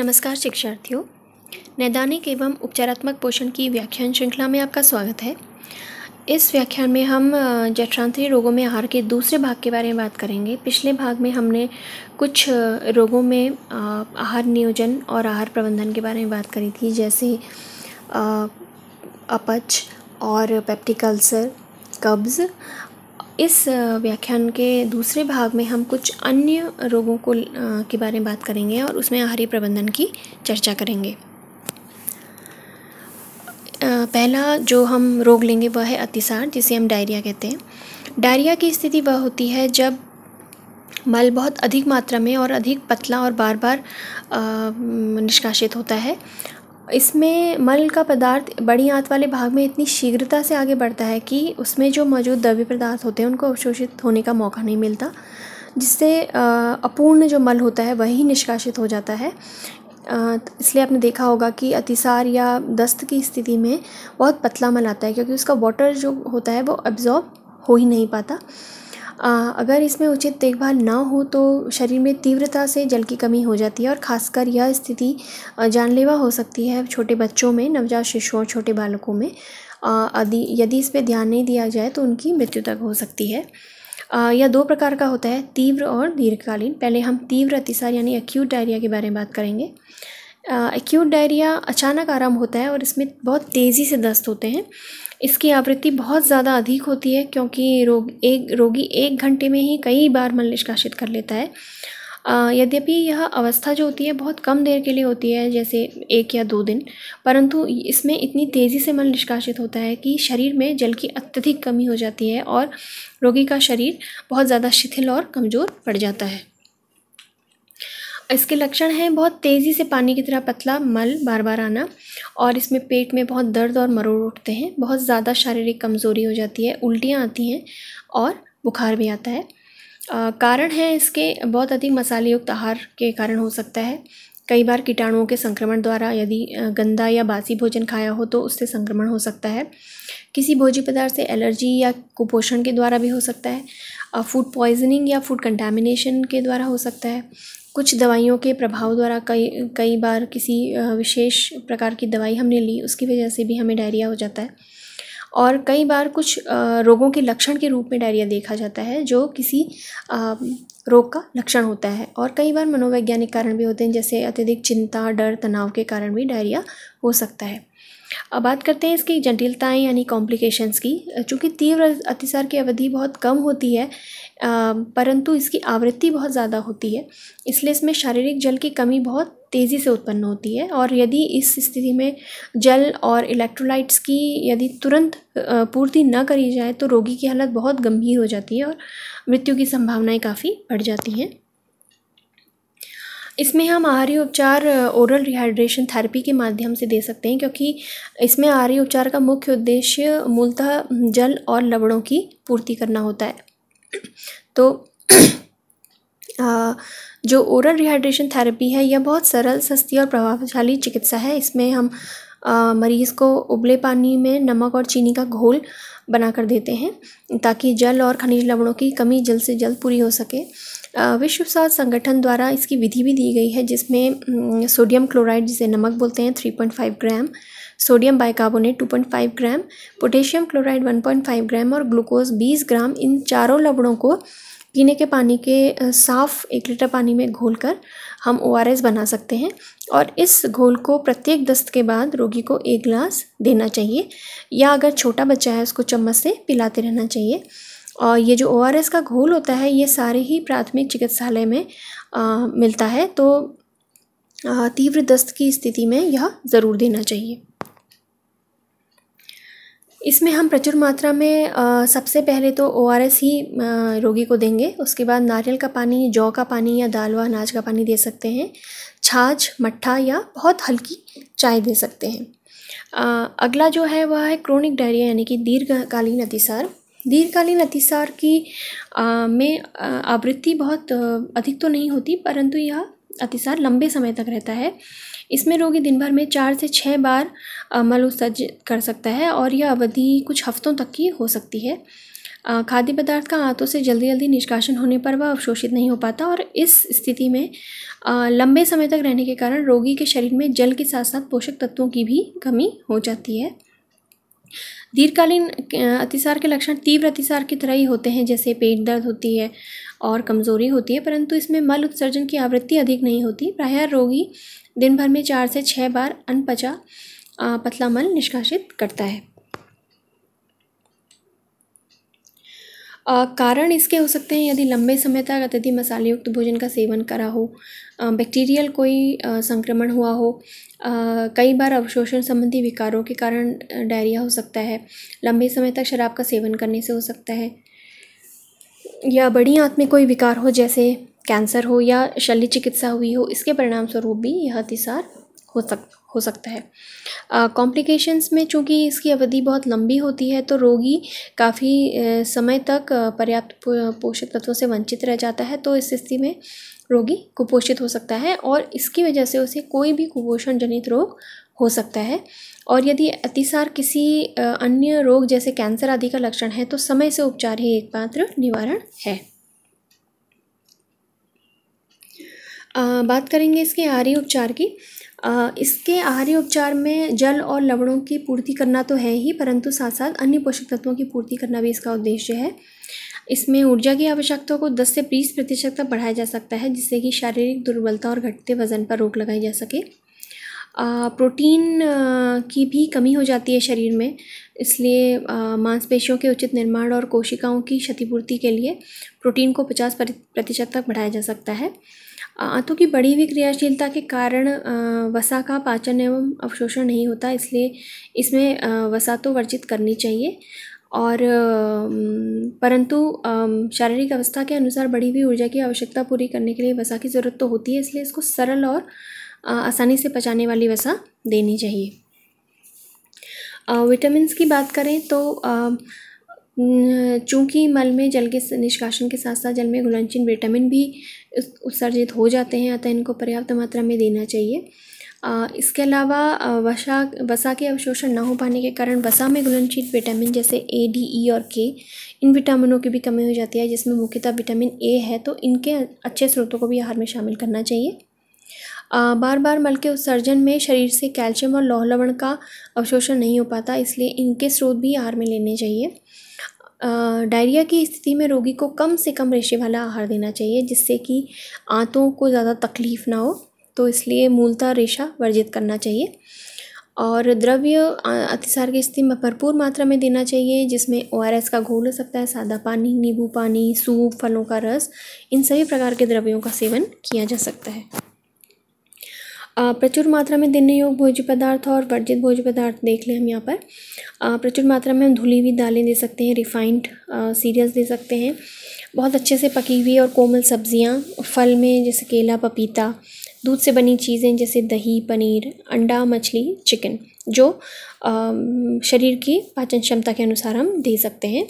नमस्कार शिक्षार्थियों। नैदानिक एवं उपचारात्मक पोषण की व्याख्यान श्रृंखला में आपका स्वागत है। इस व्याख्यान में हम जठरांतरीय रोगों में आहार के दूसरे भाग के बारे में बात करेंगे। पिछले भाग में हमने कुछ रोगों में आहार नियोजन और आहार प्रबंधन के बारे में बात करी थी, जैसे अपच और पेप्टिक अल्सर, कब्ज़ इस व्याख्यान के दूसरे भाग में हम कुछ अन्य रोगों को के बारे में बात करेंगे और उसमें आहारी प्रबंधन की चर्चा करेंगे। पहला जो हम रोग लेंगे वह है अतिसार, जिसे हम डायरिया कहते हैं। डायरिया की स्थिति वह होती है जब मल बहुत अधिक मात्रा में और अधिक पतला और बार बार निष्कासित होता है। इसमें मल का पदार्थ बड़ी आंत वाले भाग में इतनी शीघ्रता से आगे बढ़ता है कि उसमें जो मौजूद द्रव्य पदार्थ होते हैं, उनको अवशोषित होने का मौका नहीं मिलता, जिससे अपूर्ण जो मल होता है, वही निष्कासित हो जाता है। इसलिए आपने देखा होगा कि अतिसार या दस्त की स्थिति में बहुत पतला मल आता है, क्योंकि उसका वाटर जो होता है, वो एब्जॉर्ब हो ही नहीं पाता। अगर इसमें उचित देखभाल ना हो तो शरीर में तीव्रता से जल की कमी हो जाती है और ख़ासकर यह स्थिति जानलेवा हो सकती है छोटे बच्चों में, नवजात शिशुओं छोटे बालकों में। यदि यदि इस पर ध्यान नहीं दिया जाए तो उनकी मृत्यु तक हो सकती है। यह दो प्रकार का होता है, तीव्र और दीर्घकालीन। पहले हम तीव्र अतिसार यानी एक्यूट डायरिया के बारे में बात करेंगे। एक्यूट डायरिया अचानक आराम होता है और इसमें बहुत तेज़ी से दस्त होते हैं। इसकी आवृत्ति बहुत ज़्यादा अधिक होती है क्योंकि रोग, एक, रोगी एक घंटे में ही कई बार मल निष्कासित कर लेता है। यद्यपि यह अवस्था जो होती है बहुत कम देर के लिए होती है, जैसे एक या दो दिन, परंतु इसमें इतनी तेज़ी से मल निष्कासित होता है कि शरीर में जल की अत्यधिक कमी हो जाती है और रोगी का शरीर बहुत ज़्यादा शिथिल और कमज़ोर पड़ जाता है। इसके लक्षण हैं बहुत तेज़ी से पानी की तरह पतला मल बार बार आना और इसमें पेट में बहुत दर्द और मरोड़ उठते हैं बहुत ज़्यादा शारीरिक कमज़ोरी हो जाती है उल्टियाँ आती हैं और बुखार भी आता है। आ, कारण है इसके बहुत अधिक मसाले युक्त आहार के कारण हो सकता है। कई बार कीटाणुओं के संक्रमण द्वारा यदि गंदा या बासी भोजन खाया हो तो उससे संक्रमण हो सकता है। किसी भोज्य पदार्थ से एलर्जी या कुपोषण के द्वारा भी हो सकता है। फ़ूड पॉइजनिंग या फ़ूड कंटामिनेशन के द्वारा हो सकता है। कुछ दवाइयों के प्रभाव द्वारा कई कई बार किसी विशेष प्रकार की दवाई हमने ली, उसकी वजह से भी हमें डायरिया हो जाता है। और कई बार कुछ रोगों के लक्षण के रूप में डायरिया देखा जाता है, जो किसी रोग का लक्षण होता है। और कई बार मनोवैज्ञानिक कारण भी होते हैं, जैसे अत्यधिक चिंता, डर, तनाव के कारण भी डायरिया हो सकता है। अब बात करते हैं इसकी जटिलताएँ यानी कॉम्प्लिकेशंस की। चूँकि तीव्र अतिसार की अवधि बहुत कम होती है परंतु इसकी आवृत्ति बहुत ज़्यादा होती है, इसलिए इसमें शारीरिक जल की कमी बहुत तेज़ी से उत्पन्न होती है और यदि इस स्थिति में जल और इलेक्ट्रोलाइट्स की यदि तुरंत पूर्ति न करी जाए तो रोगी की हालत बहुत गंभीर हो जाती है और मृत्यु की संभावनाएँ काफ़ी बढ़ जाती हैं। इसमें हम आहारी उपचार ओरल रिहाइड्रेशन थेरेपी के माध्यम से दे सकते हैं, क्योंकि इसमें आहारी उपचार का मुख्य उद्देश्य मूलतः जल और लवणों की पूर्ति करना होता है। तो जो ओरल रिहाइड्रेशन थेरेपी है, यह बहुत सरल, सस्ती और प्रभावशाली चिकित्सा है। इसमें हम मरीज़ को उबले पानी में नमक और चीनी का घोल बनाकर देते हैं, ताकि जल और खनिज लवणों की कमी जल्द से जल्द पूरी हो सके। विश्व स्वास्थ्य संगठन द्वारा इसकी विधि भी दी गई है, जिसमें सोडियम क्लोराइड जिसे नमक बोलते हैं three point five gram, sodium bicarbonate two point five gram, potassium chloride one point five gram और ग्लूकोज बीस ग्राम, इन चारों लवणों को पीने के पानी के साफ़ एक लीटर पानी में घोल कर हम ओआरएस बना सकते हैं और इस घोल को प्रत्येक दस्त के बाद रोगी को एक गिलास देना चाहिए या अगर छोटा बच्चा है, उसको चम्मच से पिलाते रहना चाहिए। और ये जो ओआरएस का घोल होता है ये सारे ही प्राथमिक चिकित्सालय में आ, मिलता है। तो तीव्र दस्त की स्थिति में यह ज़रूर देना चाहिए। इसमें हम प्रचुर मात्रा में आ, सबसे पहले तो ओआरएस ही आ, रोगी को देंगे। उसके बाद नारियल का पानी जौ का पानी या दाल व अनाज का पानी दे सकते हैं। छाछ मट्ठा या बहुत हल्की चाय दे सकते हैं। आ, अगला जो है वह है क्रोनिक डायरिया यानी कि दीर्घकालीन अतिसार। दीर्घकालीन अतिसार की आ, में आवृत्ति बहुत अधिक तो नहीं होती परंतु यह अतिसार लंबे समय तक रहता है। इसमें रोगी दिन भर में चार से छः बार मल उत्सर्जित कर सकता है और यह अवधि कुछ हफ्तों तक की हो सकती है। खाद्य पदार्थ का आंतों से जल्दी जल्दी निष्कासन होने पर वह अवशोषित नहीं हो पाता और इस स्थिति में लंबे समय तक रहने के कारण रोगी के शरीर में जल के साथ साथ पोषक तत्वों की भी कमी हो जाती है। दीर्घकालीन अतिसार के लक्षण तीव्र अतिसार की तरह ही होते हैं, जैसे पेट दर्द होती है और कमज़ोरी होती है, परंतु इसमें मल उत्सर्जन की आवृत्ति अधिक नहीं होती। प्रायः रोगी दिन भर में चार से छः बार अनपचा पतला मल निष्कासित करता है। कारण इसके हो सकते हैं, यदि लंबे समय तक अत्यधिक मसाले युक्त भोजन का सेवन करा हो बैक्टीरियल कोई संक्रमण हुआ हो कई बार अवशोषण संबंधी विकारों के कारण डायरिया हो सकता है, लंबे समय तक शराब का सेवन करने से हो सकता है। या बड़ी आंत में कोई विकार हो, जैसे कैंसर हो या शल्य चिकित्सा हुई हो, इसके परिणाम स्वरूप भी यह अतिसार हो सक हो सकता है। कॉम्प्लिकेशंस में चूँकि इसकी अवधि बहुत लंबी होती है तो रोगी काफ़ी समय तक पर्याप्त पोषक तत्वों से वंचित रह जाता है तो इस स्थिति में रोगी कुपोषित हो सकता है और इसकी वजह से उसे कोई भी कुपोषण जनित रोग हो सकता है। और यदि अतिसार किसी अन्य रोग जैसे कैंसर आदि का लक्षण है तो समय से उपचार ही एकमात्र निवारण है। आ, बात करेंगे इसके आर्य उपचार की। इसके आहारी उपचार में जल और लवणों की पूर्ति करना तो है ही, परंतु साथ साथ अन्य पोषक तत्वों की पूर्ति करना भी इसका उद्देश्य है। इसमें ऊर्जा की आवश्यकता को 10 से 20 प्रतिशत तक बढ़ाया जा सकता है, जिससे कि शारीरिक दुर्बलता और घटते वज़न पर रोक लगाई जा सके। प्रोटीन की भी कमी हो जाती है शरीर में, इसलिए मांसपेशियों के उचित निर्माण और कोशिकाओं की क्षतिपूर्ति के लिए प्रोटीन को 50 प्रतिशत तक बढ़ाया जा सकता है। आंतों की बढ़ी हुई क्रियाशीलता के कारण वसा का पाचन एवं अवशोषण नहीं होता, इसलिए इसमें वसा तो वर्जित करनी चाहिए। और परंतु शारीरिक अवस्था के अनुसार बढ़ी हुई ऊर्जा की आवश्यकता पूरी करने के लिए वसा की ज़रूरत तो होती है, इसलिए इसको सरल और आसानी से पचाने वाली वसा देनी चाहिए। विटामिन्स की बात करें तो चूँकि मल में जल के निष्कासन के साथ साथ जल में घुलनशील विटामिन भी उत्सर्जित हो जाते हैं, अतः इनको पर्याप्त मात्रा में देना चाहिए। इसके अलावा वसा वसा के अवशोषण न हो पाने के कारण वसा में घुलनशील विटामिन जैसे ए डी ई और के इन विटामिनों की भी कमी हो जाती है, जिसमें मुख्यतः विटामिन ए है तो इनके अच्छे स्रोतों को भी आहार में शामिल करना चाहिए। बार बार मल के उत्सर्जन में शरीर से कैल्शियम और लौह लवण का अवशोषण नहीं हो पाता, इसलिए इनके स्रोत भी आहार में लेने चाहिए। डायरिया की स्थिति में रोगी को कम से कम रेशे वाला आहार देना चाहिए, जिससे कि आंतों को ज़्यादा तकलीफ़ ना हो। तो इसलिए मूलतः रेशा वर्जित करना चाहिए। और द्रव्य अतिसार की स्थिति में भरपूर मात्रा में देना चाहिए, जिसमें ओआरएस का घोल हो सकता है, सादा पानी, नींबू पानी, सूप, फलों का रस, इन सभी प्रकार के द्रव्यों का सेवन किया जा सकता है। प्रचुर मात्रा में देने योग्य भोज्य पदार्थ और वर्जित भोज्य पदार्थ देख लें हम यहाँ पर। प्रचुर मात्रा में हम धुली हुई दालें दे सकते हैं रिफाइंड सीरियल्स दे सकते हैं। बहुत अच्छे से पकी हुई और कोमल सब्ज़ियाँ, फल में जैसे केला, पपीता, दूध से बनी चीज़ें जैसे दही, पनीर, अंडा, मछली चिकन जो शरीर की पाचन क्षमता के अनुसार हम दे सकते हैं।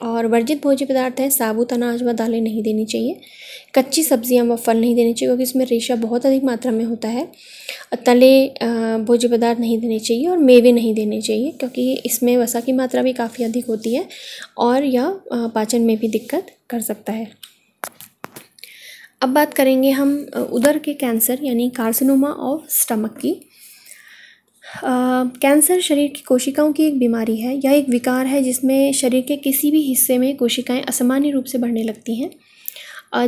और वर्जित भोज्य पदार्थ है, साबुत अनाज व दालें नहीं देनी चाहिए। कच्ची सब्ज़ियाँ व फल नहीं देने चाहिए, क्योंकि इसमें रेशा बहुत अधिक मात्रा में होता है। तले भोज्य पदार्थ नहीं देने चाहिए और मेवे नहीं देने चाहिए, क्योंकि इसमें वसा की मात्रा भी काफ़ी अधिक होती है और यह पाचन में भी दिक्कत कर सकता है। अब बात करेंगे हम उदर के कैंसर यानी कार्सिनोमा ऑफ़ स्टमक की। कैंसर शरीर की कोशिकाओं की एक बीमारी है या एक विकार है जिसमें शरीर के किसी भी हिस्से में कोशिकाएँ असामान्य रूप से बढ़ने लगती हैं।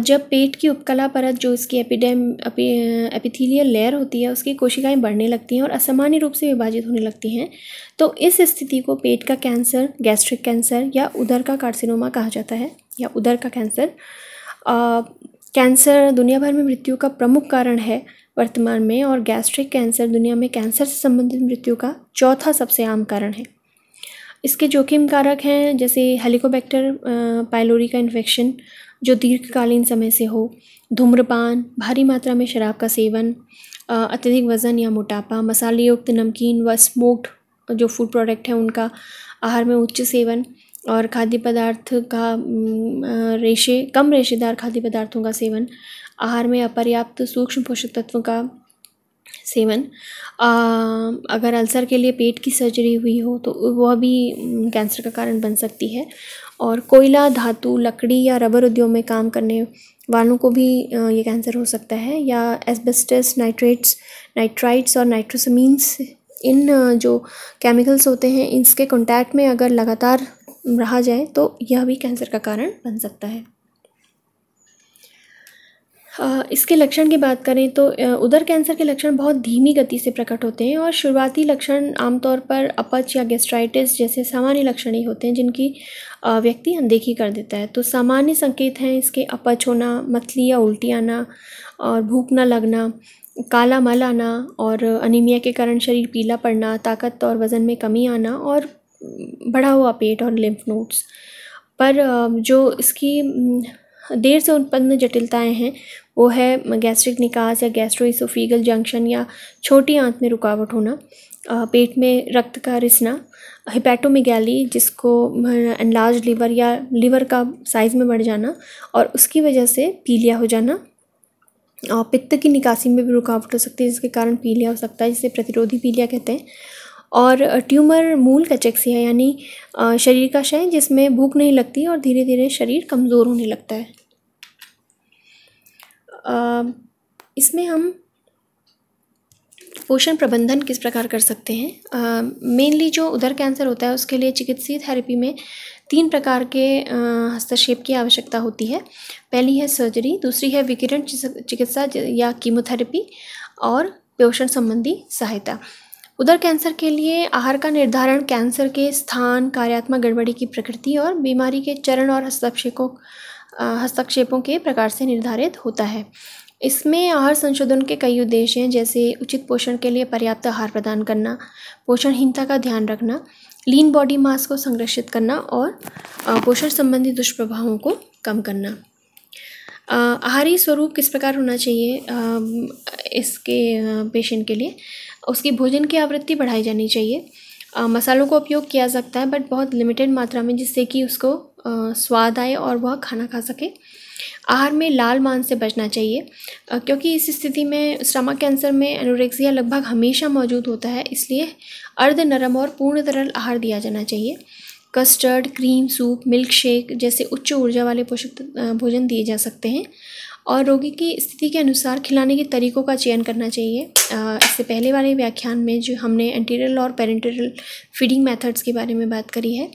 जब पेट की उपकला परत जो इसकी एपिडेम एपिथीलियल लेयर होती है उसकी कोशिकाएँ बढ़ने लगती हैं और असामान्य रूप से विभाजित होने लगती हैं तो इस स्थिति को पेट का कैंसर गैस्ट्रिक कैंसर या उदर का कार्सिनोमा कहा जाता है या उदर का कैंसर। आ, कैंसर दुनिया भर में मृत्यु का प्रमुख कारण है वर्तमान में और गैस्ट्रिक कैंसर दुनिया में कैंसर से संबंधित मृत्यु का चौथा सबसे आम कारण है। इसके जोखिम कारक हैं, जैसे हेलिकोबैक्टर पाइलोरी का इन्फेक्शन जो दीर्घकालीन समय से हो, धूम्रपान, भारी मात्रा में शराब का सेवन अत्यधिक वज़न या मोटापा, मसाले युक्त नमकीन व स्मोक्ड जो फ़ूड प्रोडक्ट हैं उनका आहार में उच्च सेवन और खाद्य पदार्थ का रेशे, कम रेशेदार खाद्य पदार्थों का सेवन, आहार में अपर्याप्त सूक्ष्म पोषक तत्वों का सेवन। अगर अल्सर के लिए पेट की सर्जरी हुई हो तो वह भी कैंसर का कारण बन सकती है। और कोयला, धातु, लकड़ी या रबर उद्योग में काम करने वालों को भी ये कैंसर हो सकता है। या एस्बेस्टस, नाइट्रेट्स, नाइट्राइट्स और नाइट्रोसमीन्स, इन जो केमिकल्स होते हैं, इसके कांटेक्ट में अगर लगातार रहा जाए तो यह भी कैंसर का कारण बन सकता है। इसके लक्षण की बात करें तो उदर कैंसर के लक्षण बहुत धीमी गति से प्रकट होते हैं और शुरुआती लक्षण आमतौर पर अपच या गैस्ट्राइटिस जैसे सामान्य लक्षण ही होते हैं, जिनकी व्यक्ति अनदेखी कर देता है। तो सामान्य संकेत हैं इसके, अपच होना मतली या उल्टी आना और भूख न लगना, काला मल आना और अनीमिया के कारण शरीर पीला पड़ना, ताकत और वज़न में कमी आना और बढ़ा हुआ पेट और लिम्फ नोड्स पर जो इसकी देर से उत्पन्न जटिलताएँ हैं, वो है गैस्ट्रिक निकास या गैस्ट्रोइसोफीगल जंक्शन या छोटी आंत में रुकावट होना पेट में रक्त का रिसना हिपैटोमिगैली जिसको एनलार्ज लीवर या लीवर का साइज़ में बढ़ जाना और उसकी वजह से पीलिया हो जाना। और पित्त की निकासी में भी रुकावट हो सकती है, जिसके कारण पीलिया हो सकता है, जिसे प्रतिरोधी पीलिया कहते हैं। और ट्यूमर मूल कचेक्सिया यानी शरीर का क्षय जिसमें भूख नहीं लगती और धीरे धीरे शरीर कमज़ोर होने लगता है। इसमें हम पोषण प्रबंधन किस प्रकार कर सकते हैं? मेनली जो उधर कैंसर होता है, उसके लिए चिकित्सीय थेरेपी में तीन प्रकार के हस्तक्षेप की आवश्यकता होती है। पहली है सर्जरी दूसरी है विकिरण चिकित्सा या कीमोथेरेपी और पोषण संबंधी सहायता। उधर कैंसर के लिए आहार का निर्धारण, कैंसर के स्थान, कार्यात्मक गड़बड़ी की प्रकृति और बीमारी के चरण और हस्तक्षेपों हस्तक्षेपों के प्रकार से निर्धारित होता है। इसमें आहार संशोधन के कई उद्देश्य हैं, जैसे उचित पोषण के लिए पर्याप्त आहार प्रदान करना, पोषणहीनता का ध्यान रखना लीन बॉडी मास को संरक्षित करना और पोषण संबंधी दुष्प्रभावों को कम करना। आहारी स्वरूप किस प्रकार होना चाहिए इसके पेशेंट के लिए? उसकी भोजन की आवृत्ति बढ़ाई जानी चाहिए। आ, मसालों का उपयोग किया सकता है बट बहुत लिमिटेड मात्रा में जिससे कि उसको आ, स्वाद आए और वह खाना खा सके। आहार में लाल मांस से बचना चाहिए। आ, क्योंकि इस स्थिति में स्टमक कैंसर में एनोरेक्सिया लगभग हमेशा मौजूद होता है इसलिए अर्ध नरम और पूर्ण तरल आहार दिया जाना चाहिए। Custard cream soup milk shake जैसे उच्च ऊर्जा वाले पोषक भोजन दिए जा सकते हैं। और रोगी की स्थिति के अनुसार खिलाने के तरीक़ों का चयन करना चाहिए। इससे पहले वाले व्याख्यान में जो हमने एंटीरियल और पेरेंटल फीडिंग मेथड्स के बारे में बात करी है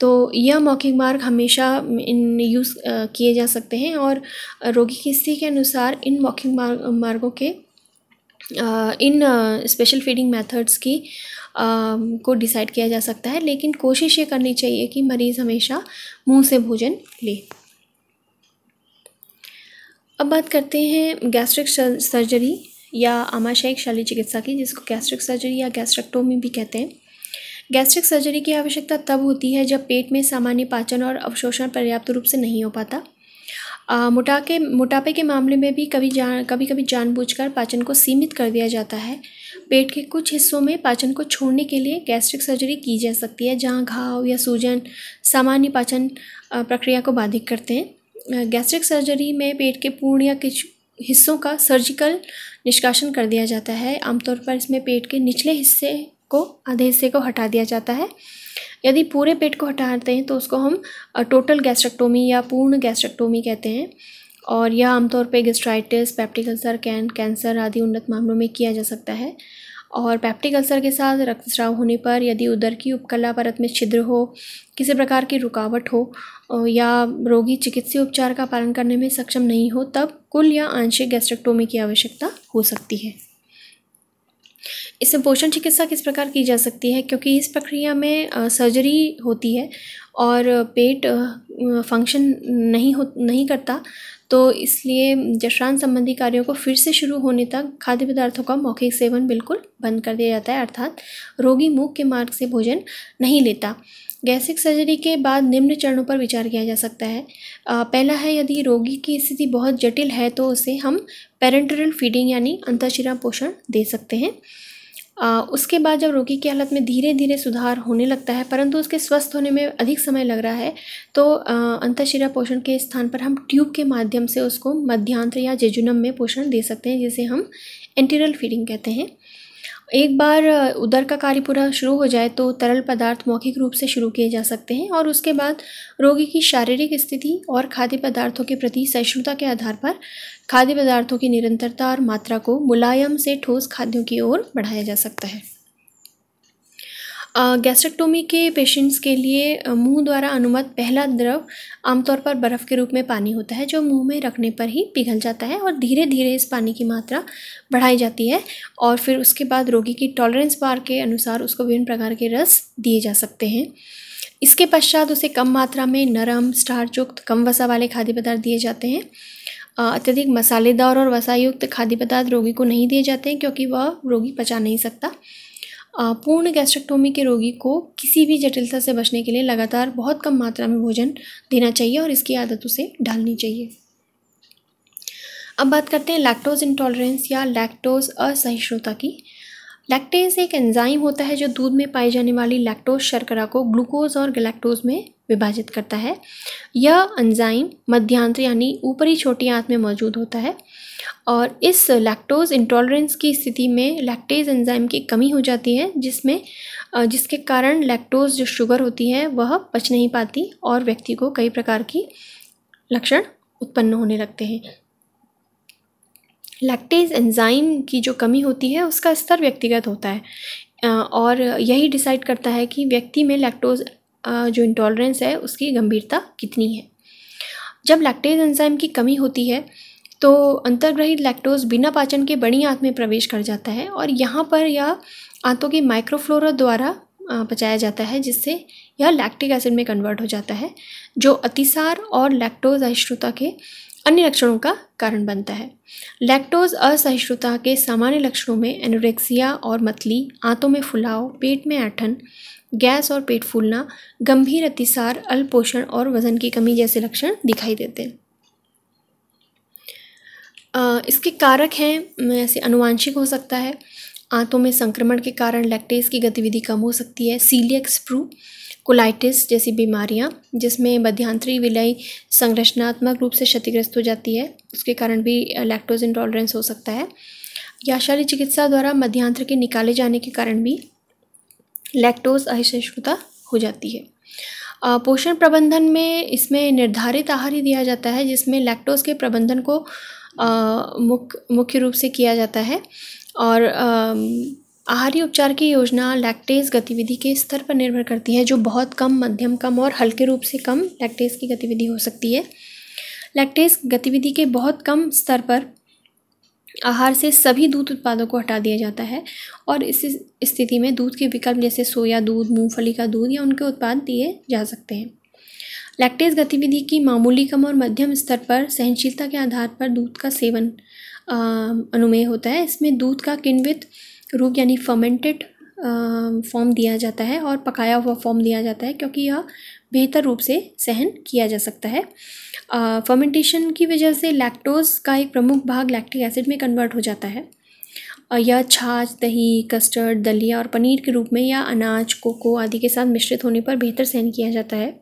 तो यह मौखिक मार्ग हमेशा इन यूज़ किए जा सकते हैं और रोगी की स्थिति के अनुसार इन मौखिक मार्ग, मार्गों के इन स्पेशल फीडिंग मेथड्स की को डिसाइड किया जा सकता है। लेकिन कोशिश ये करनी चाहिए कि मरीज़ हमेशा मुँह से भोजन ले। अब बात करते हैं गैस्ट्रिक सर्जरी या आमाशयिक शल्य चिकित्सा की, जिसको गैस्ट्रिक सर्जरी या गैस्ट्रेक्टोमी भी कहते हैं। गैस्ट्रिक सर्जरी की आवश्यकता तब होती है जब पेट में सामान्य पाचन और अवशोषण पर्याप्त रूप से नहीं हो पाता। मोटा के मोटापे के मामले में भी कभी जान कभी कभी जानबूझकर पाचन को सीमित कर दिया जाता है। पेट के कुछ हिस्सों में पाचन को छोड़ने के लिए गैस्ट्रिक सर्जरी की जा सकती है, जहाँ घाव या सूजन सामान्य पाचन प्रक्रिया को बाधित करते हैं। गैस्ट्रिक सर्जरी में पेट के पूर्ण या कुछ हिस्सों का सर्जिकल निष्कासन कर दिया जाता है। आमतौर पर इसमें पेट के निचले हिस्से को, आधे हिस्से को हटा दिया जाता है। यदि पूरे पेट को हटाते हैं तो उसको हम टोटल गैस्ट्रेक्टोमी या पूर्ण गैस्ट्रेक्टोमी कहते हैं। और यह आमतौर पर gastritis peptic ulcer can cancer आदि उन्नत मामलों में किया जा सकता है। और पैप्टिक अल्सर के साथ रक्तस्राव होने पर यदि उदर की उपकला परत में छिद्र हो, किसी प्रकार की रुकावट हो या रोगी चिकित्सीय उपचार का पालन करने में सक्षम नहीं हो, तब कुल या आंशिक गैस्ट्रेक्टोमी की आवश्यकता हो सकती है। इसमें पोषण चिकित्सा किस प्रकार की जा सकती है? क्योंकि इस प्रक्रिया में सर्जरी होती है और पेट फ़ंक्शन नहीं हो, नहीं करता तो इसलिए जशरान संबंधी कार्यों को फिर से शुरू होने तक खाद्य पदार्थों का मौखिक सेवन बिल्कुल बंद कर दिया जाता है, अर्थात रोगी मुख के मार्ग से भोजन नहीं लेता। गैसिक सर्जरी के बाद निम्न चरणों पर विचार किया जा सकता है। आ, पहला है यदि रोगी की स्थिति बहुत जटिल है तो उसे हम पेरेंटरल फीडिंग यानी अंतशिरा पोषण दे सकते हैं। आ, उसके बाद जब रोगी की हालत में धीरे धीरे सुधार होने लगता है परंतु उसके स्वस्थ होने में अधिक समय लग रहा है तो अंतशिरा पोषण के स्थान पर हम ट्यूब के माध्यम से उसको मध्यांतर या जेजुनम में पोषण दे सकते हैं जिसे हम एंटीरल फीडिंग कहते हैं। एक बार उदर का कार्य पूरा शुरू हो जाए तो तरल पदार्थ मौखिक रूप से शुरू किए जा सकते हैं और उसके बाद रोगी की शारीरिक स्थिति और खाद्य पदार्थों के प्रति सहिष्णुता के आधार पर खाद्य पदार्थों की निरंतरता और मात्रा को मुलायम से ठोस खाद्यों की ओर बढ़ाया जा सकता है। गैस्ट्रेक्टोमी के पेशेंट्स के लिए मुँह द्वारा अनुमत पहला द्रव आमतौर पर बर्फ़ के रूप में पानी होता है, जो मुँह में रखने पर ही पिघल जाता है और धीरे धीरे इस पानी की मात्रा बढ़ाई जाती है और फिर उसके बाद रोगी की टॉलरेंस बार के अनुसार उसको विभिन्न प्रकार के रस दिए जा सकते हैं। इसके पश्चात उसे कम मात्रा में नरम स्टारयुक्त कम वसा वाले खाद्य पदार्थ दिए जाते हैं। अत्यधिक मसालेदार और वसायुक्त खाद्य पदार्थ रोगी को नहीं दिए जाते हैं, क्योंकि वह रोगी पचा नहीं सकता। पूर्ण गैस्ट्रेक्टोमी के रोगी को किसी भी जटिलता से बचने के लिए लगातार बहुत कम मात्रा में भोजन देना चाहिए और इसकी आदत उसे डालनी चाहिए। अब बात करते हैं लैक्टोज इंटॉलरेंस या लैक्टोज असहिष्णुता की। लैक्टेज एक एंजाइम होता है जो दूध में पाई जाने वाली लैक्टोज शर्करा को ग्लूकोज और गलैक्टोज में विभाजित करता है। यह एंजाइम मध्यांतर यानी ऊपरी छोटी आंत में मौजूद होता है और इस लैक्टोज इंटॉलरेंस की स्थिति में लैक्टेज एंजाइम की कमी हो जाती है, जिसमें जिसके कारण लैक्टोज जो शुगर होती है, वह पच नहीं पाती और व्यक्ति को कई प्रकार की लक्षण उत्पन्न होने लगते हैं। लैक्टेज एंजाइम की जो कमी होती है, उसका स्तर व्यक्तिगत होता है। और यही डिसाइड करता है कि व्यक्ति में लैक्टोज जो इंटॉलरेंस है, उसकी गंभीरता कितनी है। जब लैक्टेज एंजाइम की कमी होती है तो अंतर्ग्रहित लैक्टोज बिना पाचन के बड़ी आंत में प्रवेश कर जाता है और यहाँ पर यह आंतों के माइक्रोफ्लोरा द्वारा पचाया जाता है, जिससे यह लैक्टिक एसिड में कन्वर्ट हो जाता है, जो अतिसार और लैक्टोज अहिष्णुता के अन्य लक्षणों का कारण बनता है। लैक्टोज असहिष्णुता के सामान्य लक्षणों में एनोरेक्सिया और मतली, आंतों में फुलाव, पेट में ऐठन, गैस और पेट फूलना, गंभीर अतिसार, अल्पोषण और वज़न की कमी जैसे लक्षण दिखाई देते हैं। इसके कारक हैं ऐसे अनुवांशिक हो सकता है। आंतों में संक्रमण के कारण लैक्टेज की गतिविधि कम हो सकती है। सीलियक स्प्रू कोलाइटिस जैसी बीमारियाँ, जिसमें मध्यांतरी विलय संरचनात्मक रूप से क्षतिग्रस्त हो जाती है। उसके कारण भी लैक्टोज इंटॉलरेंस हो सकता है। या शल्य चिकित्सा द्वारा मध्यांतर के निकाले जाने के कारण भी लैक्टोज अहिष्णुता हो जाती है। पोषण प्रबंधन में इसमें निर्धारित आहार ही दिया जाता है, जिसमें लैक्टोज के प्रबंधन को मुख्य मुख्य रूप से किया जाता है। और आहारी उपचार की योजना लैक्टेज गतिविधि के स्तर पर निर्भर करती है, जो बहुत कम, मध्यम, कम और हल्के रूप से कम लैक्टेज की गतिविधि हो सकती है। लैक्टेज गतिविधि के बहुत कम स्तर पर आहार से सभी दूध उत्पादों को हटा दिया जाता है और इस स्थिति में दूध के विकल्प जैसे सोया दूध, मूंगफली का दूध या उनके उत्पाद दिए जा सकते हैं। लैक्टेज गतिविधि की मामूली कम और मध्यम स्तर पर सहनशीलता के आधार पर दूध का सेवन अनुमेय होता है। इसमें दूध का किण्वित रूप यानी फर्मेंटेड फॉर्म दिया जाता है और पकाया हुआ फॉर्म दिया जाता है क्योंकि यह बेहतर रूप से सहन किया जा सकता है। फर्मेंटेशन की वजह से लैक्टोज का एक प्रमुख भाग लैक्टिक एसिड में कन्वर्ट हो जाता है। यह छाछ, दही कस्टर्ड दलिया और पनीर के रूप में या अनाज, कोको आदि के साथ मिश्रित होने पर बेहतर सहन किया जाता है।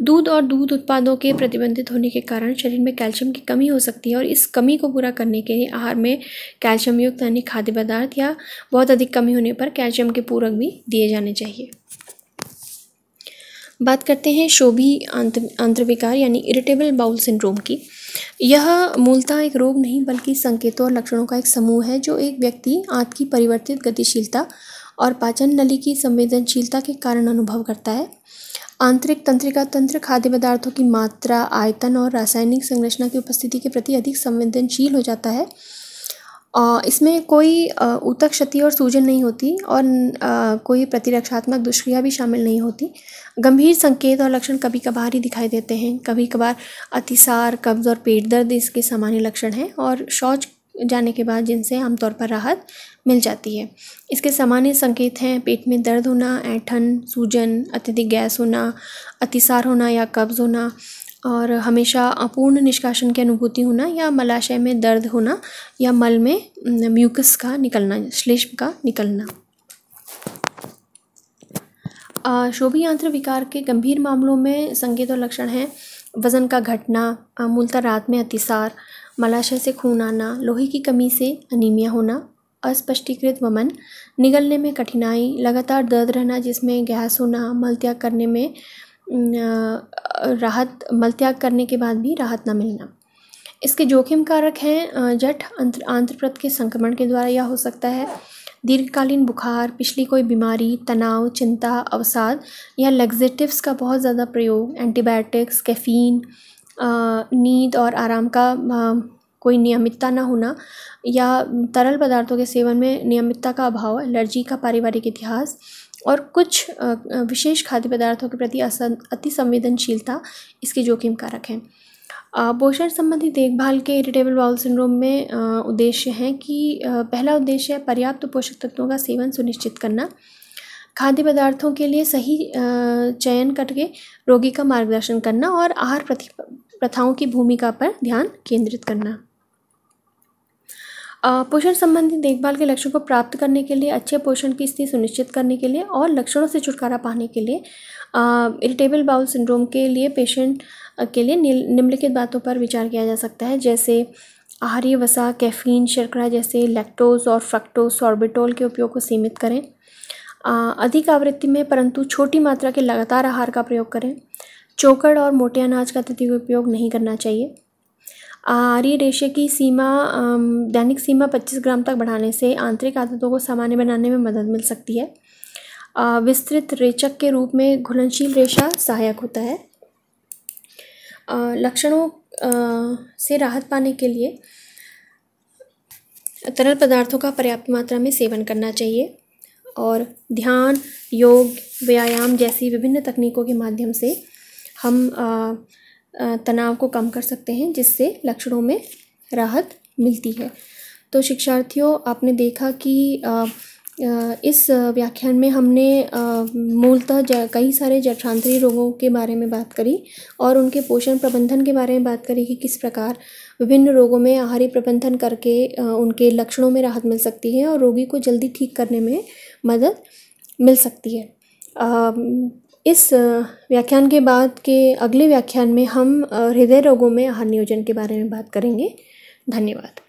दूध और दूध उत्पादों के प्रतिबंधित होने के कारण शरीर में कैल्शियम की कमी हो सकती है और इस कमी को पूरा करने के लिए आहार में कैल्शियम युक्त यानी खाद्य पदार्थ या बहुत अधिक कमी होने पर कैल्शियम के पूरक भी दिए जाने चाहिए। बात करते हैं शोभी आंत्रविकार यानी इरिटेबल बाउल सिंड्रोम की। यह मूलतः एक रोग नहीं बल्कि संकेतों और लक्षणों का एक समूह है जो एक व्यक्ति आंत की परिवर्तित गतिशीलता और पाचन नली की संवेदनशीलता के कारण अनुभव करता है। आंतरिक तंत्रिका तंत्र खाद्य पदार्थों की मात्रा, आयतन और रासायनिक संरचना की उपस्थिति के प्रति अधिक संवेदनशील हो जाता है। इसमें कोई ऊतक क्षति और सूजन नहीं होती और कोई प्रतिरक्षात्मक दुष्क्रिया भी शामिल नहीं होती। गंभीर संकेत और लक्षण कभी कभार ही दिखाई देते हैं। कभी कभार अतिसार, कब्ज़ और पेट दर्द इसके सामान्य लक्षण हैं और शौच जाने के बाद जिनसे आमतौर पर राहत मिल जाती है। इसके सामान्य संकेत हैं, पेट में दर्द होना, ऐठन, सूजन, अत्यधिक गैस होना, अतिसार होना या कब्ज़ होना, और हमेशा अपूर्ण निष्कासन की अनुभूति होना या मलाशय में दर्द होना या मल में म्यूकस का निकलना, श्लेष्म का निकलना। शोभी आंत्र विकार के गंभीर मामलों में संकेत और लक्षण हैं। वज़न का घटना मूलतः रात में अतिसार, मलाशय से खून आना, लोहे की कमी से अनीमिया होना अस्पष्टीकृत वमन। निगलने में कठिनाई, लगातार दर्द रहना जिसमें गैस होना, मल त्याग करने में राहत, मल त्याग करने के बाद भी राहत न मिलना। इसके जोखिम कारक हैं जठ आंत्रप्रत के संक्रमण के द्वारा यह हो सकता है। दीर्घकालीन बुखार, पिछली कोई बीमारी, तनाव, चिंता, अवसाद या लग्जेटिव्स का बहुत ज़्यादा प्रयोग एंटीबायोटिक्स कैफ़ीन नींद और आराम का कोई नियमितता ना होना या तरल पदार्थों के सेवन में नियमितता का अभाव एलर्जी का पारिवारिक इतिहास और कुछ विशेष खाद्य पदार्थों के प्रति अति संवेदनशीलता इसके जोखिम कारक हैं। पोषण संबंधी देखभाल के इरिटेबल बाउल सिंड्रोम में उद्देश्य हैं कि पहला उद्देश्य है पर्याप्त पोषक तत्वों का सेवन सुनिश्चित करना। खाद्य पदार्थों के लिए सही चयन करके रोगी का मार्गदर्शन करना और आहार प्रथाओं की भूमिका पर ध्यान केंद्रित करना। पोषण संबंधी देखभाल के लक्ष्यों को प्राप्त करने के लिए, अच्छे पोषण की स्थिति सुनिश्चित करने के लिए और लक्षणों से छुटकारा पाने के लिए इरिटेबल बाउल सिंड्रोम के लिए पेशेंट के लिए निम्नलिखित बातों पर विचार किया जा सकता है। जैसे आहारीय वसा, कैफ़ीन, शर्करा जैसे लैक्टोज और फ्रक्टोज सॉर्बिटोल के उपयोग को सीमित करें। अधिक आवृत्ति में परंतु छोटी मात्रा के लगातार आहार का प्रयोग करें। चोकड़ और मोटे अनाज का अत्यधिक उपयोग नहीं करना चाहिए। आहारी रेशे की सीमा दैनिक सीमा 25 ग्राम तक बढ़ाने से आंतरिक आदतों को सामान्य बनाने में मदद मिल सकती है। विस्तृत रेचक के रूप में घुलनशील रेशा सहायक होता है। लक्षणों से राहत पाने के लिए तरल पदार्थों का पर्याप्त मात्रा में सेवन करना चाहिए और ध्यान, योग, व्यायाम जैसी विभिन्न तकनीकों के माध्यम से हम तनाव को कम कर सकते हैं, जिससे लक्षणों में राहत मिलती है। तो शिक्षार्थियों, आपने देखा कि इस व्याख्यान में हमने मूलतः कई सारे जठरांतरी रोगों के बारे में बात करी और उनके पोषण प्रबंधन के बारे में बात करी कि किस प्रकार विभिन्न रोगों में आहारी प्रबंधन करके उनके लक्षणों में राहत मिल सकती है और रोगी को जल्दी ठीक करने में मदद मिल सकती है। इस व्याख्यान के बाद के अगले व्याख्यान में हम हृदय रोगों में आहार नियोजन के बारे में बात करेंगे। धन्यवाद।